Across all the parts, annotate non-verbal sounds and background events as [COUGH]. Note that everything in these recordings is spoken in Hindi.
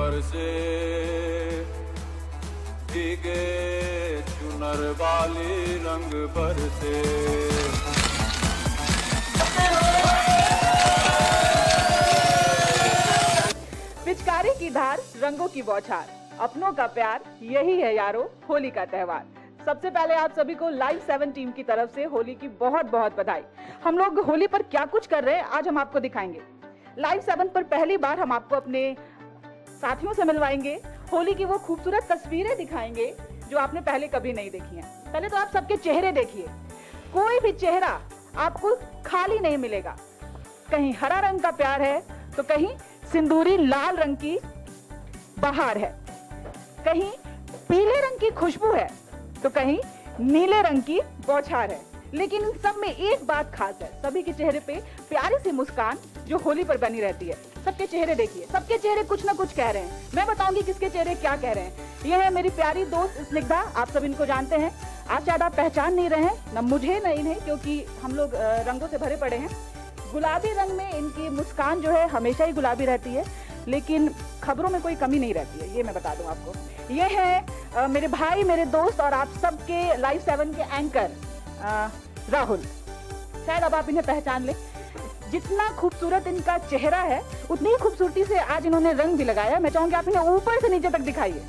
पर से भीगे चुनर वाली रंग पर से। पिचकारी की धार, रंगों की बौछार। अपनों का प्यार, यही है यारो होली का त्योहार। सबसे पहले आप सभी को लाइव सेवन टीम की तरफ़ से होली की बहुत बहुत बधाई। हम लोग होली पर क्या कुछ कर रहे हैं, आज हम आपको दिखाएँगे। लाइव सेवन पर पहली बार हम आपको अपने साथियों से मिलवाएँगे, होली की वो खूबसूरत तस्वीरें दिखाएँगे, जो आपने पहले कभी नहीं देखी हैं। पहले तो आप सबके चेहरे देखिए। कोई भी चेहरा आपको खाली नहीं मिलेगा। कहीं हरा रंग का प्यार है तो कहीं सिंदूरी लाल रंग की बहार है। कहीं पीले रंग की खुशबू है तो कहीं नीले रंग की बौछार है। लेकिन इन सब में एक बात खास है, सभी के चेहरे पे प्यारी सी मुस्कान जो होली पर बनी रहती है। सबके चेहरे देखिए। सबके चेहरे कुछ ना कुछ कह रहे हैं। मैं बताऊँगी किसके चेहरे क्या कह रहे हैं। ये है मेरी प्यारी दोस्त स्निग्धा। आप सब इनको जानते हैं। आज शायद आप पहचान नहीं रहे हैं न मुझे न इन्हें क्योंकि हम लोग रंगों से भरे पड़े हैं। गुलाबी रंग में इनकी मुस्कान जो है हमेशा ही गुलाबी रहती है लेकिन खबरों में कोई कमी नहीं रहती है। ये मैं बता दूँ आपको। ये है अ, मेरे भाई मेरे दोस्त और आप सबके लाइव सेवन के एंकर अ, राहुल। शायद अब आप इन्हें पहचान लें। जितना खूबसूरत इनका चेहरा है उतनी ही खूबसूरती से आज इन्होंने रंग भी लगाया। मैं चाहूँगी आप इन्हें ऊपर से नीचे तक दिखाइए।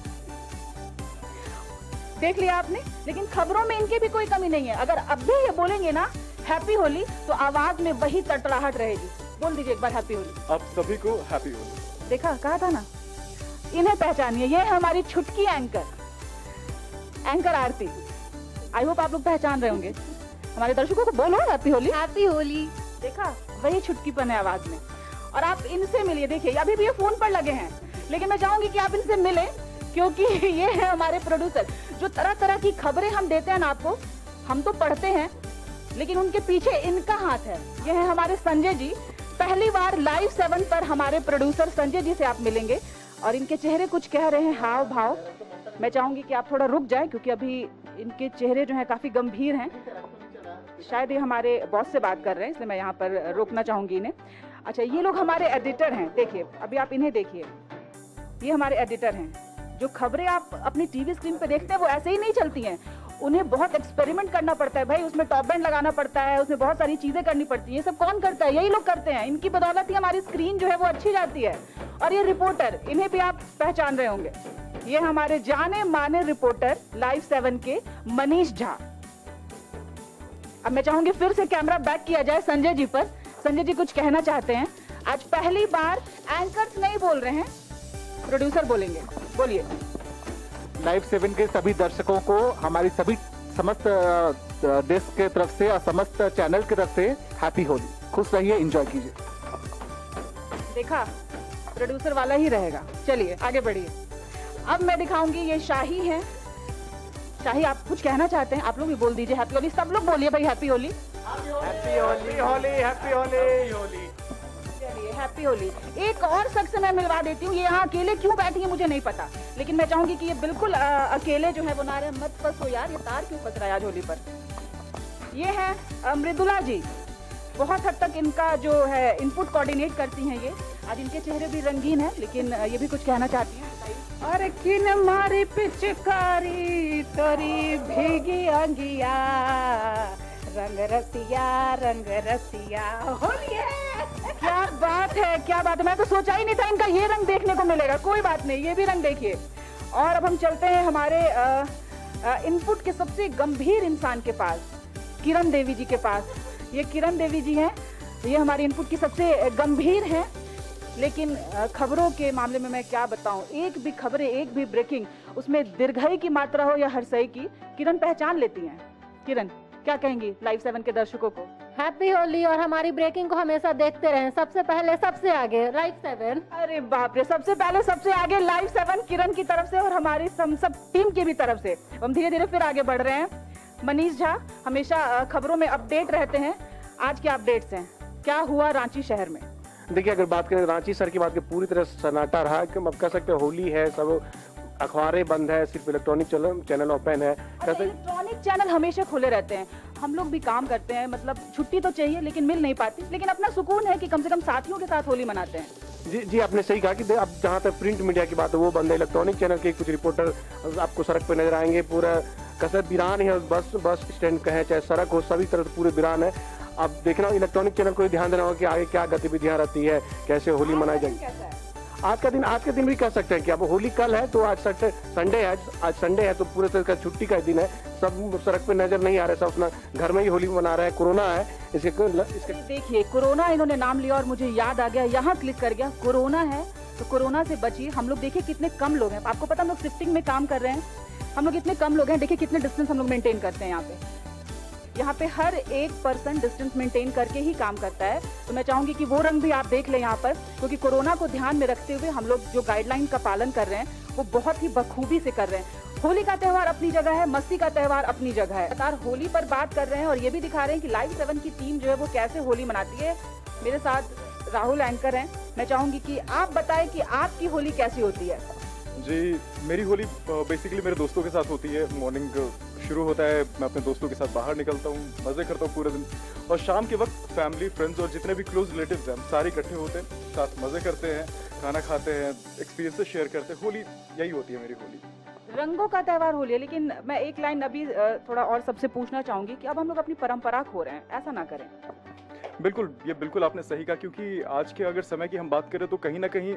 देख लिया आपने? लेकिन खबरों में इनकी भी कोई कमी नहीं है। अगर अब भी ये बोलेंगे ना हैप्पी होली तो आवाज़ में वही तड़तड़ाहट रहेगी। बोल दीजिए एक बार हैप्पी होली। आप सभी को हैप्पी होली। देखा कहा था ना? इन्हें पहचानिए। ये है हमारी छुटकी anchor. Anchor Aarti. I hope आप लोग पहचान रहे होंगे। हमारे दर्शकों को बोलो हैप्पी होली हैप्पी होली। देखा? वही छुटकीपन है आवाज़ में। और आप इनसे मिलिए। देखिए, अभी भी ये फ़ोन पर लगे हैं। लेकिन मैं चाहूँगी कि आप इनसे मिले, क्योंकि [LAUGHS] ये है हमारे प्रोड्यूसर जो तरह तरह की खबरें हम देते हैं ना आपको, हम तो पढ़ते हैं, लेकिन उनके पीछे इनका हाथ है। ये है हमारे संजय जी। पहली बार लाइव सेवन पर हमारे प्रोड्यूसर संजय जी से आप मिलेंगे। और इनके चेहरे कुछ कह रहे हैं हाव भाव मैं चाहूँगी कि आप थोड़ा रुक जाए, क्योंकि अभी इनके चेहरे जो हैं काफ़ी गंभीर हैं। शायद ये हमारे बॉस से बात कर रहे हैं, इसलिए मैं यहाँ पर रोकना चाहूँगी इन्हें। अच्छा ये लोग हमारे एडिटर हैं, देखिए, अभी आप इन्हें देखिए। ये हमारे एडिटर हैं, जो खबरें आप अपनी टीवी स्क्रीन पे देखते हैं, वो ऐसे ही नहीं चलती हैं। उन्हें बहुत एक्सपेरिमेंट करना पड़ता है, भाई, उसमें टॉप बैंड लगाना पड़ता है, उसमें बहुत सारी चीज़ें करनी पड़ती है। ये सब कौन करता है? यही लोग करते हैं। इनकी बदौलत ही हमारी स्क्रीन जो है वो अच्छी जाती है। और ये रिपोर्टर इन्हें भी आप पहचान रहे होंगे। ये हमारे जाने माने रिपोर्टर लाइव सेवन के मनीष झा। अब मैं चाहूँगी फिर से कैमरा बैक किया जाए संजय जी पर। संजय जी कुछ कहना चाहते हैं? आज पहली बार एंकर्स नहीं बोल रहे हैं। प्रोड्यूसर बोलेंगे। बोलिए। लाइव सेवन के सभी दर्शकों को हमारी सभी समस्त डेस्क के तरफ़ से और समस्त चैनल की तरफ़ से हैप्पी होली। खुश रहिए एंजॉय कीजिए। देखा प्रोड्यूसर वाला ही रहेगा। चलिए आगे बढ़िए। अब मैं दिखाऊँगी ये शाही है। शाही आप कुछ कहना चाहते हैं आप लोग भी बोल दीजिए हैप्पी होली सब लोग बोलिए भाई happy Holi happy Holi Holi happy Holi चलिए हैप्पी होली एक और शख्स मैं मिलवा देती हूँ। ये यहाँ अकेले क्यों बैठी है मुझे नहीं पता। लेकिन मैं चाहूँगी कि ये बिल्कुल आ, अकेले जो है वो नारे मत फंसो यार ये तार क्यों फंस रहा है आज होली पर? ये है मृदुला जी। बहुत हद तक इनका जो है इनपुट कोऑर्डिनेट करती हैं ये। आज इनके चेहरे भी रंगीन है, लेकिन ये भी कुछ कहना चाहती हैं। अरे किन मारी पिचकारी, तोरी भीगी अंगिया। रंग रसिया रंग रसिया। क्या बात है, क्या बात है। मैं तो सोचा ही नहीं था इनका ये रंग देखने को मिलेगा। कोई बात नहीं, ये भी रंग देखिए। और अब हम चलते हैं हमारे इनपुट के सबसे गंभीर इंसान के पास, किरण देवी जी के पास। ये किरण देवी जी हैं। ये हमारे इनपुट की सबसे गंभीर हैं। लेकिन खबरों के मामले में मैं क्या बताऊँ? एक भी खबरें एक भी ब्रेकिंग उसमें दीर्घई की मात्रा हो या हर्षई की किरण पहचान लेती हैं। किरण क्या कहेंगी लाइव सेवन के दर्शकों को? हैप्पी होली और हमारी ब्रेकिंग को हमेशा देखते रहें। सबसे पहले सबसे आगे लाइव सेवन अरे बाप रे सबसे पहले सबसे आगे लाइव सेवन किरण की तरफ़ से और हमारी सब टीम की भी तरफ़ से। हम धीरे धीरे फिर आगे बढ़ रहे हैं। मनीष झा हमेशा खबरों में अपडेट रहते हैं। आज के अपडेट्स हैं। क्या हुआ रांची शहर में? देखिए अगर बात करें रांची शहर की बात करें पूरी तरह सन्नाटा रहा कि अब कह सकते हैं होली है सब अखबारें बंद है सिर्फ़ इलेक्ट्रॉनिक चैनल चैनल ओपन है। इलेक्ट्रॉनिक चैनल हमेशा खुले रहते हैं। हम लोग भी काम करते हैं मतलब छुट्टी तो चाहिए लेकिन मिल नहीं पाती। लेकिन अपना सुकून है कि कम से कम साथियों के साथ होली मनाते हैं। जी जी आपने सही कहा कि अब जहाँ तक प्रिंट मीडिया की बात है वो बंद है। इलेक्ट्रॉनिक चैनल के कुछ रिपोर्टर आपको सड़क पर नज़र आएँगे पूरा कसरत वीरान है बस बस स्टैंड कहें चाहे सड़क हो सभी तरह से पूरे वीरान है। अब देखना इलेक्ट्रॉनिक चैनल को ध्यान देना होगा कि आगे क्या गतिविधियाँ रहती है कैसे होली मनाई जाएगी। आज का दिन आज के दिन भी कह सकते हैं कि अब होली कल है तो आज सटे संडे है आज संडे है तो पूरे तरह का छुट्टी का दिन है। सब सड़क पे नज़र नहीं आ रहे सब अपना घर में ही होली मना रहे हैं कोरोना है इसके इसके देखिए कोरोना इन्होंने नाम लिया और मुझे याद आ गया यहाँ क्लिक कर गया कोरोना है तो कोरोना से बचिए। हम लोग देखिए कितने कम लोग हैं। आपको पता हम लोग शिफ्टिंग में काम कर रहे हैं। हम लोग इतने कम लोग हैं, देखिए कितने डिस्टेंस हम लोग मेंटेन करते हैं यहाँ पे। यहाँ पे हर एक पर्सन डिस्टेंस मेंटेन करके ही काम करता है। तो मैं चाहूँगी कि वो रंग भी आप देख लें यहाँ पर, क्योंकि कोरोना को ध्यान में रखते हुए हम लोग जो गाइडलाइन का पालन कर रहे हैं, वो बहुत ही बखूबी से कर रहे हैं। होली का त्यौहार अपनी जगह है, मस्ती का त्यौहार अपनी जगह है। लगातार होली पर बात कर रहे हैं और ये भी दिखा रहे हैं कि लाइव सेवन की टीम जो है वो कैसे होली मनाती है। मेरे साथ राहुल एंकर हैं। मैं चाहूँगी कि आप बताएँ कि आपकी होली कैसी होती है। जी मेरी होली बेसिकली मेरे दोस्तों के साथ होती है। मॉर्निंग शुरू होता है मैं अपने दोस्तों के साथ बाहर निकलता हूँ मज़े करता हूँ पूरे दिन। और शाम के वक्त फैमिली फ्रेंड्स और जितने भी क्लोज रिलेटिव्स हैं हम सारे इकट्ठे होते हैं साथ मज़े करते हैं खाना खाते हैं एक्सपीरियंसेस शेयर करते हैं। होली यही होती है मेरी होली। रंगों का त्यौहार होली है लेकिन मैं एक लाइन अभी थोड़ा और सबसे पूछना चाहूँगी कि अब हम लोग अपनी परंपरा खो रहे हैं ऐसा ना करें। बिल्कुल ये बिल्कुल आपने सही कहा क्योंकि आज के अगर समय की हम बात करें तो कहीं ना कहीं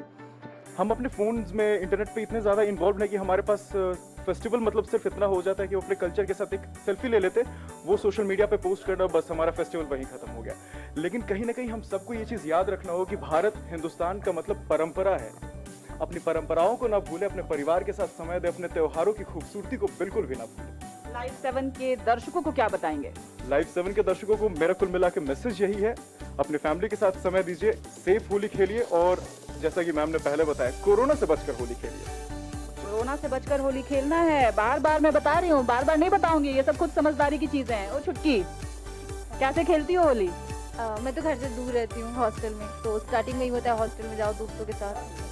हम अपने फ़ोन में इंटरनेट पे इतने ज़्यादा इन्वॉल्व हैं कि हमारे पास फेस्टिवल मतलब सिर्फ़ इतना हो जाता है कि वो अपने कल्चर के साथ एक सेल्फी ले लेते, वो सोशल मीडिया पे पोस्ट करना, बस हमारा फेस्टिवल वहीं खत्म हो गया। लेकिन कहीं ना कहीं हम सबको ये चीज़ याद रखना हो कि भारत, हिंदुस्तान का मतलब परंपरा है। अपनी परंपराओं को ना भूले, अपने परिवार के साथ समय दे, अपने त्योहारों की खूबसूरती को बिल्कुल भी ना भूले। लाइव सेवन के दर्शकों को क्या बताएँगे? लाइव सेवन के दर्शकों को मेरा कुल मिला के मैसेज यही है अपने फैमिली के साथ समय दीजिए सेफ़ होली खेलिए और जैसा कि मैम ने पहले बताया कोरोना से बचकर होली खेलिए। कोरोना से बचकर होली खेलना है। बार बार मैं बता रही हूँ बार बार नहीं बताऊँगी ये सब खुद समझदारी की चीज़ें हैं। ओ छुटकी कैसे खेलती हो होली? मैं तो घर से दूर रहती हूँ हॉस्टल में तो स्टार्टिंग में ही होता है हॉस्टल में जाओ दोस्तों के साथ।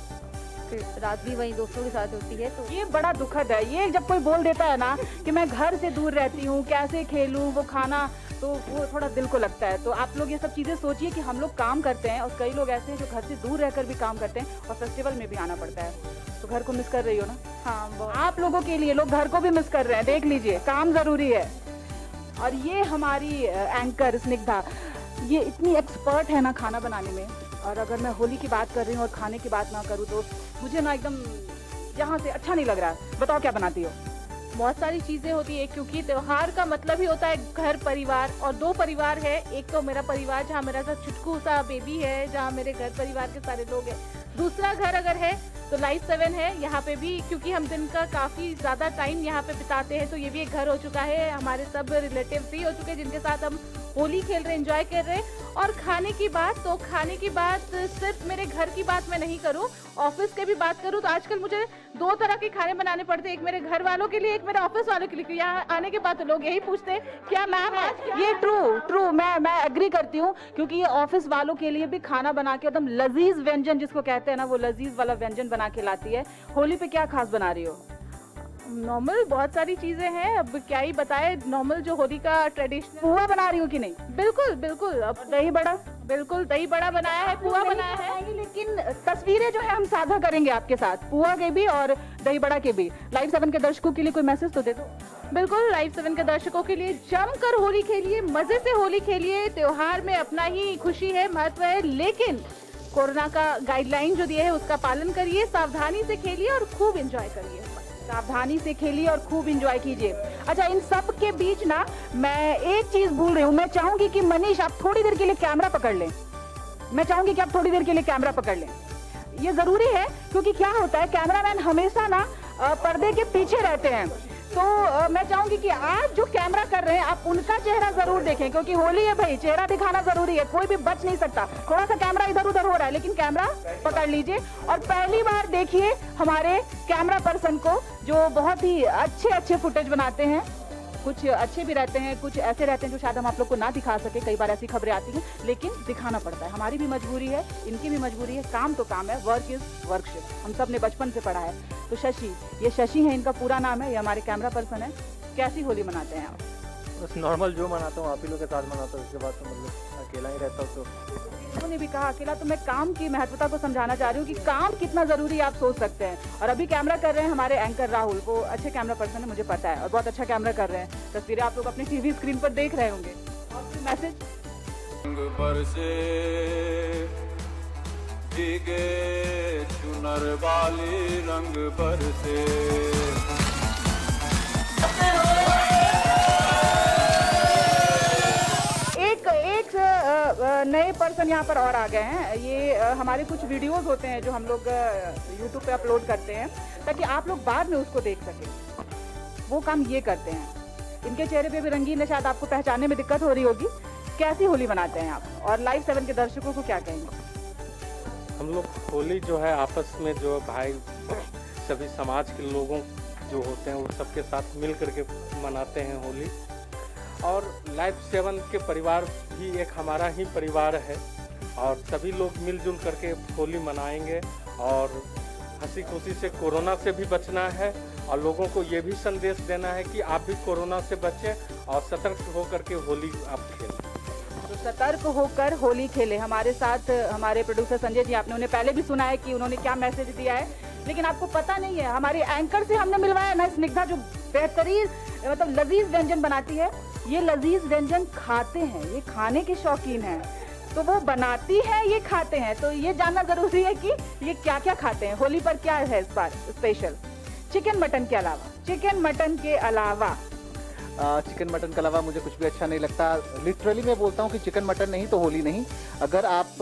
फिर रात भी वहीं दोस्तों के साथ होती है तो ये बड़ा दुखद है। ये जब कोई बोल देता है ना कि मैं घर से दूर रहती हूँ कैसे खेलूँ वो खाना तो वो थोड़ा दिल को लगता है। तो आप लोग ये सब चीज़ें सोचिए कि हम लोग काम करते हैं और कई लोग ऐसे हैं जो घर से दूर रहकर भी काम करते हैं और फेस्टिवल में भी आना पड़ता है। तो घर को मिस कर रही हो ना? हाँ आप लोगों के लिए लोग घर को भी मिस कर रहे हैं देख लीजिए काम ज़रूरी है। और ये हमारी एंकर स्निग्धा ये इतनी एक्सपर्ट है ना खाना बनाने में और अगर मैं होली की बात कर रही हूँ और खाने की बात ना करूँ तो मुझे ना एकदम यहाँ से अच्छा नहीं लग रहा। है बताओ क्या बनाती हो? बहुत सारी चीज़ें होती है, क्योंकि त्योहार का मतलब ही होता है घर परिवार और दो परिवार है। एक तो मेरा परिवार, जहाँ मेरा सा छुटकू सा बेबी है, जहाँ मेरे घर परिवार के सारे लोग हैं। दूसरा घर अगर है तो लाइफ सेवन है, यहाँ पे भी, क्योंकि हम दिन का काफ़ी ज़्यादा टाइम यहाँ पे बिताते हैं तो ये भी एक घर हो चुका है। हमारे सब रिलेटिव भी हो चुके हैं, जिनके साथ हम होली खेल रहे इंजॉय कर रहे। और खाने की बात तो खाने की बात सिर्फ़ मेरे घर की बात मैं नहीं करूँ। ऑफ़िस के भी बात करूँ तो आजकल मुझे दो तरह के खाने बनाने पड़ते हैं। एक मेरे घर वालों के लिए एक मेरे ऑफ़िस वालों के लिए। यहाँ आने के बाद तो लोग यही पूछते हैं क्या मैम आज क्या ये ट्रू ट्रू मैं मैं एग्री करती हूँ। क्योंकि ये ऑफ़िस वालों के लिए भी खाना बना के एकदम लजीज व्यंजन जिसको कहते हैं ना वो लजीज वाला व्यंजन बना के लाती है। होली पे क्या खास बना रही हो? नॉर्मल बहुत सारी चीज़ें हैं। अब क्या ही बताए नॉर्मल जो होली का ट्रेडिशनल पुआ बना रही हूँ कि नहीं? बिल्कुल बिल्कुल। अब दही बड़ा? बिल्कुल दही बड़ा बनाया है पुआ बनाया है। लेकिन तस्वीरें जो है हम साझा करेंगे आपके साथ। पुआ के भी और दही बड़ा के भी। लाइव सेवन के दर्शकों के लिए कोई मैसेज तो दे दो। बिल्कुल लाइव सेवन के दर्शकों के लिए जमकर होली खेलिए मज़े से होली खेलिए। त्योहार में अपना ही खुशी है महत्व है लेकिन कोरोना का गाइडलाइन जो दिए है उसका पालन करिए सावधानी से खेलिए और खूब एंजॉय करिए। सावधानी से खेलिए और खूब इंजॉय कीजिए। अच्छा इन सब के बीच ना, मैं एक चीज़ भूल रही हूँ। मैं चाहूँगी कि मनीष, आप थोड़ी देर के लिए कैमरा पकड़ लें। मैं चाहूँगी कि आप थोड़ी देर के लिए कैमरा पकड़ लें। ये ज़रूरी है, क्योंकि क्या होता है कैमरामैन हमेशा ना पर्दे के पीछे रहते हैं। तो मैं चाहूँगी कि आप जो कैमरा कर रहे हैं, आप उनका चेहरा ज़रूर देखें, क्योंकि होली है भाई, चेहरा दिखाना ज़रूरी है, कोई भी बच नहीं सकता। थोड़ा सा कैमरा इधर उधर हो रहा है, लेकिन कैमरा पकड़ लीजिए। और पहली बार देखिए हमारे कैमरा पर्सन को, जो बहुत ही अच्छे अच्छे फुटेज बनाते हैं। कुछ अच्छे भी रहते हैं, कुछ ऐसे रहते हैं जो शायद हम आप लोग को ना दिखा सके, कई बार ऐसी खबरें आती हैं, लेकिन दिखाना पड़ता है। हमारी भी मजबूरी है, इनकी भी मजबूरी है, काम तो काम है वर्क इज़ वर्कशिप हम सबने बचपन से पढ़ा है। तो शशि, ये शशि है, इनका पूरा नाम है, ये हमारे कैमरा पर्सन है। कैसी होली मनाते हैं आप? बस नॉर्मल जो मनाता हूँ आप ही लोग के साथ मनाता हूँ उसके बाद तो मतलब अकेला ही रहता हूँ तो। उन्होंने भी कहा अकेला तो मैं काम की महत्वता को समझाना चाह रही हूँ कि काम कितना ज़रूरी है आप सोच सकते हैं। और अभी कैमरा कर रहे हैं हमारे एंकर राहुल वो अच्छे कैमरा पर्सन है मुझे पता है और बहुत अच्छा कैमरा कर रहे हैं। तस्वीरें आप लोग अपनी टीवी स्क्रीन पर देख रहे होंगे। और मैसेज रंग बरसे। नए पर्सन यहाँ पर और आ गए हैं। ये हमारे कुछ वीडियोस होते हैं जो हम लोग यूट्यूब पे अपलोड करते हैं, ताकि आप लोग बाद में उसको देख सकें। वो काम ये करते हैं। इनके चेहरे पे भी रंगीन है शायद आपको पहचानने में दिक्कत हो रही होगी। कैसी होली मनाते हैं आप? और लाइव सेवन के दर्शकों को क्या कहेंगे? हम लोग होली जो है, आपस में जो भाई, सभी समाज के लोगों जो होते हैं वो सबके साथ मिल करके मनाते हैं होली। और लाइफ सेवन के परिवार भी एक हमारा ही परिवार है। और सभी लोग मिलजुल करके होली मनाएँगे और हँसी खुशी से कोरोना से भी बचना है और लोगों को ये भी संदेश देना है कि आप भी कोरोना से बचें और सतर्क होकर के होली आप खेलें। तो सतर्क होकर होली खेले। हमारे साथ, हमारे प्रोड्यूसर संजय जी, आपने उन्हें पहले भी सुना है कि उन्होंने क्या मैसेज दिया है। लेकिन आपको पता नहीं है, हमारे एंकर से हमने मिलवाया ना, स्निग्धा जो बेहतरीन मतलब लजीज व्यंजन बनाती है। ये लजीज व्यंजन खाते हैं, ये खाने के शौकीन हैं। तो वो बनाती है, ये खाते हैं। तो ये जानना ज़रूरी है कि ये क्या क्या खाते हैं? होली पर क्या है इस बार स्पेशल चिकन मटन के अलावा। चिकन मटन के अलावा। चिकन मटन के अलावा मुझे कुछ भी अच्छा नहीं लगता। लिटरली मैं बोलता हूँ कि चिकन मटन नहीं तो होली नहीं। अगर आप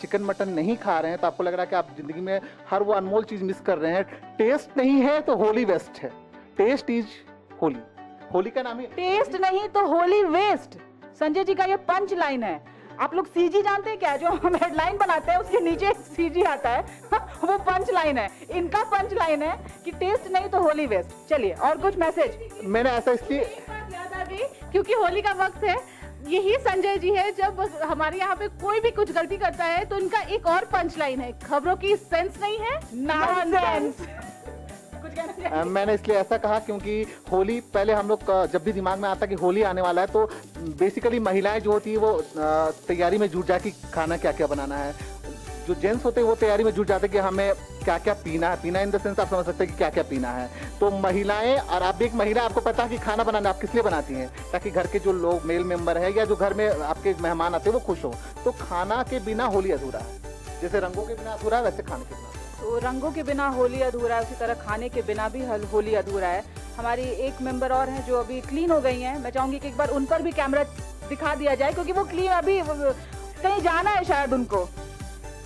चिकन मटन नहीं खा रहे हैं तो आपको लग रहा है कि आप ज़िंदगी में हर वो अनमोल चीज़ मिस कर रहे हैं। टेस्ट नहीं है तो होली बेस्ट है। Test is Holi. होली का नाम ही टेस्ट नहीं तो होली वेस्ट। संजय जी का ये पंच लाइन है। आप लोग सीजी जानते हैं क्या? जो हम हेडलाइन बनाते हैं उसके नीचे सीजी आता है। [LAUGHS] वो पंच लाइन है। इनका पंच लाइन है कि टेस्ट नहीं तो होली वेस्ट। चलिए और कुछ मैसेज मैंने ऐसा इसलिए गई क्योंकि होली का वक्त है यही संजय जी है जब हमारे यहाँ पे कोई भी कुछ गलती करता है तो इनका एक और पंच लाइन है। खबरों की सेंस नहीं है नॉनसेंस मैंने इसलिए ऐसा कहा क्योंकि होली पहले हम लोग जब भी दिमाग में आता कि होली आने वाला है तो बेसिकली महिलाएँ जो होती है वो तैयारी में जुट जाती खाना क्या क्या बनाना है। जो जेंट्स होते हैं वो तैयारी में जुट जाते हैं कि हमें क्या क्या पीना है। पीना इन द सेंस आप समझ सकते हैं कि क्या क्या पीना है। तो महिलाएँ, और आप भी एक महिला, आपको पता है कि खाना बनाना आप किस लिए बनाती हैं? ताकि घर के जो लोग मेल मेंबर है या जो घर में आपके मेहमान आते हैं, वो खुश हो। तो खाना के बिना होली अधूरा है। जैसे रंगों के बिना अधूरा है, वैसे खाने के बिना। तो रंगों के बिना होली अधूरा है, उसी तरह खाने के बिना भी होली अधूरा है। हमारी एक मेंबर और हैं जो अभी क्लीन हो गई हैं। मैं चाहूँगी कि एक बार उन पर भी कैमरा दिखा दिया जाए, क्योंकि वो क्लीन अभी कहीं जाना है शायद उनको।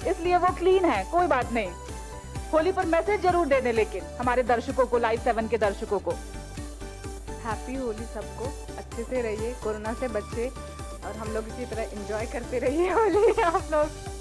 इसलिए वो क्लीन है, कोई बात नहीं। होली पर मैसेज ज़रूर दे दें लेकिन हमारे दर्शकों को लाइव सेवन के दर्शकों को। हैप्पी होली सबको। अच्छे से रहिए, कोरोना से बचे और हम लोग इसी तरह एंजॉय करते रहिए होली, आप लोग।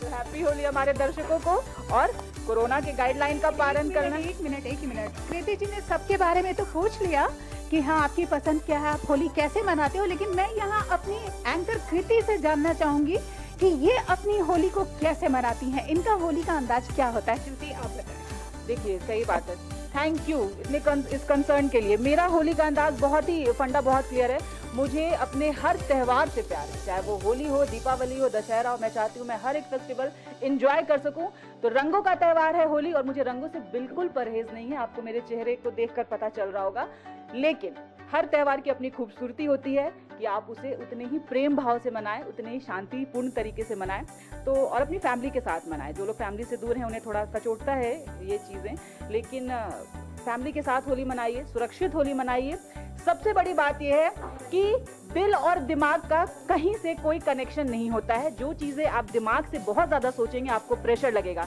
तो हैप्पी होली हमारे दर्शकों को और कोरोना के गाइडलाइन का पालन करना। एक मिनट एक ही मिनट। कृति जी ने सबके बारे में तो पूछ लिया कि हाँ आपकी पसंद क्या है आप होली कैसे मनाते हो लेकिन मैं यहाँ अपनी एंकर कृति से जानना चाहूँगी कि ये अपनी होली को कैसे मनाती हैं। इनका होली का अंदाज क्या होता है? कृति आप बताएँ। देखिए सही बात है। थैंक यू इतने इस कंसर्न के लिए। मेरा होली का अंदाज बहुत ही फंडा बहुत क्लियर है। मुझे अपने हर त्योहार से प्यार है। चाहे वो होली हो, दीपावली हो, दशहरा हो, मैं चाहती हूँ मैं हर एक फेस्टिवल इंजॉय कर सकूँ। तो रंगों का त्यौहार है होली और मुझे रंगों से बिल्कुल परहेज नहीं है। आपको मेरे चेहरे को देखकर पता चल रहा होगा। लेकिन हर त्यौहार की अपनी खूबसूरती होती है कि आप उसे उतने ही प्रेम भाव से मनाएँ, उतने ही शांतिपूर्ण तरीके से मनाएँ। तो और अपनी फैमिली के साथ मनाएँ। जो लोग फैमिली से दूर हैं, उन्हें थोड़ा कचोटता है ये चीज़ें। लेकिन फैमिली के साथ होली मनाइए सुरक्षित होली मनाइए। सबसे बड़ी बात यह है कि दिल और दिमाग का कहीं से कोई कनेक्शन नहीं होता है। जो चीज़ें आप दिमाग से बहुत ज़्यादा सोचेंगे आपको प्रेशर लगेगा।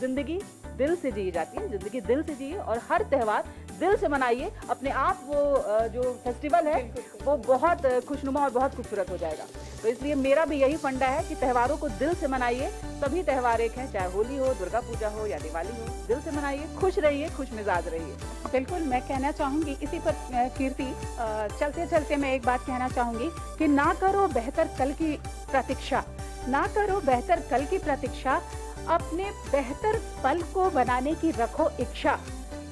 ज़िंदगी दिल से जी जाती है। ज़िंदगी दिल से जिए और हर त्यौहार दिल से मनाइए। अपने आप वो जो फेस्टिवल है वो बहुत खुशनुमा और बहुत खूबसूरत हो जाएगा। तो इसलिए मेरा भी यही फंडा है कि त्योहारों को दिल से मनाइए। सभी त्यौहार एक हैं, चाहे होली हो, दुर्गा पूजा हो या दिवाली हो। दिल से मनाइए, खुश रहिए, खुश मिजाज रहिए। बिल्कुल, मैं कहना चाहूँगी, इसी पर कीर्ति चलते चलते मैं एक बात कहना चाहूँगी कि ना करो बेहतर कल की प्रतीक्षा। ना करो बेहतर कल की प्रतीक्षा, अपने बेहतर पल को बनाने की रखो इच्छा।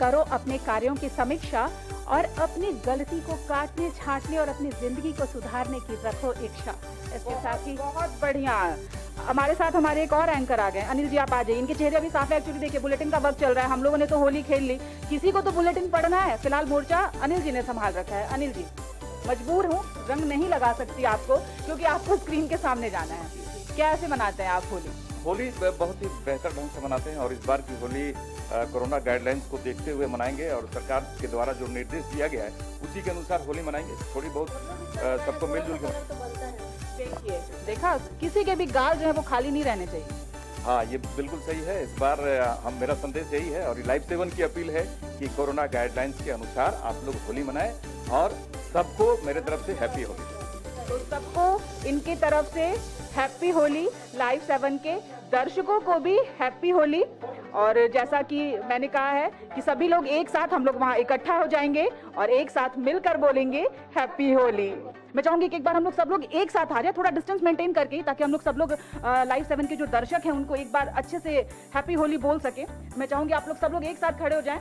करो अपने कार्यों की समीक्षा और अपनी गलती को काटने, छाटने और अपनी ज़िंदगी को सुधारने की रखो इच्छा। इसके साथ ही बहुत बढ़िया। हमारे साथ हमारे एक और एंकर आ गए। अनिल जी, आप आ जाइए। इनके चेहरे अभी साफ़ है एक्चुअली देखिए बुलेटिन का वक्त चल रहा है। हम लोगों ने तो होली खेल ली। किसी को तो बुलेटिन पढ़ना है। फ़िलहाल मोर्चा अनिल जी ने संभाल रखा है। अनिल जी, मजबूर हूँ, रंग नहीं लगा सकती आपको, क्योंकि आपको स्क्रीन के सामने जाना है। कैसे मनाते हैं आप होली? होली बहुत ही बेहतर ढंग से मनाते हैं और इस बार की होली कोरोना गाइडलाइंस को देखते हुए मनाएँगे और सरकार के द्वारा जो निर्देश दिया गया है उसी के अनुसार होली मनाएँगे। थोड़ी बहुत सबको मिलजुल देखिए देखा किसी के भी गाल जो है वो खाली नहीं रहने चाहिए। हाँ ये बिल्कुल सही है। इस बार हम मेरा संदेश यही है और लाइफ सेवन की अपील है कि कोरोना गाइडलाइंस के अनुसार आप लोग होली मनाएँ और सबको मेरे तरफ़ से हैप्पी होली। तो सबको इनकी तरफ़ से हैप्पी होली, लाइव सेवन के दर्शकों को भी हैप्पी होली। और जैसा कि मैंने कहा है कि सभी लोग एक साथ हम लोग वहाँ इकट्ठा हो जाएँगे और एक साथ मिलकर बोलेंगे हैप्पी होली। मैं चाहूँगी कि एक बार हम लोग सब लोग एक साथ आ जाए, थोड़ा डिस्टेंस मेंटेन करके, ताकि हम लोग सब लोग लाइव सेवन के जो दर्शक हैं, उनको एक बार अच्छे से हैप्पी होली बोल सके। मैं चाहूँगी आप लोग सब लोग एक साथ खड़े हो जाएँ।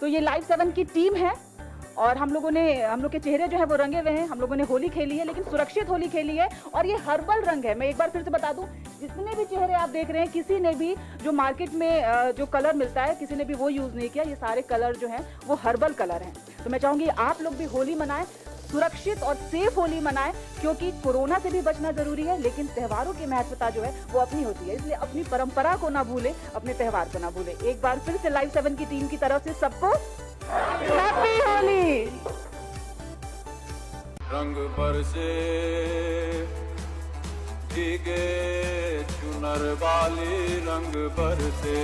तो ये लाइव सेवन की टीम है। और हम लोगों ने, हम लोग के चेहरे जो है वो रंगे हुए हैं। हम लोगों ने होली खेली है, लेकिन सुरक्षित होली खेली है और ये हर्बल रंग है। मैं एक बार फिर से बता दूँ, जितने भी चेहरे आप देख रहे हैं, किसी ने भी जो मार्केट में जो कलर मिलता है, किसी ने भी वो यूज़ नहीं किया। ये सारे कलर जो हैं, वो हर्बल कलर हैं। तो मैं चाहूँगी आप लोग भी होली मनाएँ, सुरक्षित और सेफ़ होली मनाएँ, क्योंकि कोरोना से भी बचना ज़रूरी है, लेकिन त्योहारों की महत्वता जो है, वो अपनी होती है। इसलिए अपनी परंपरा को ना भूले, अपने त्योहार को ना भूले। एक बार फिर से लाइव सेवन की टीम की तरफ़ से सबको हैप्पी होली रंग बरसे भीगे चुनर वाली रंग बरसे